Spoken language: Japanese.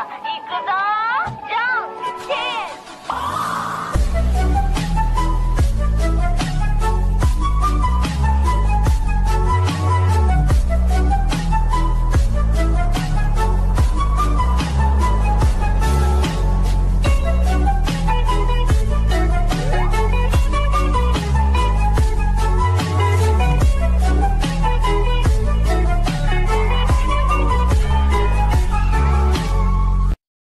行くぞ